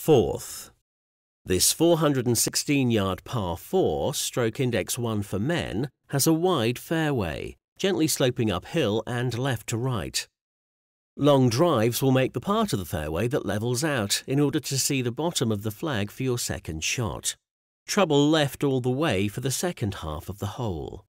Fourth, this 416-yard par 4 stroke index 1 for men has a wide fairway, gently sloping uphill and left to right. Long drives will make the part of the fairway that levels out in order to see the bottom of the flag for your second shot. Trouble left all the way for the second half of the hole.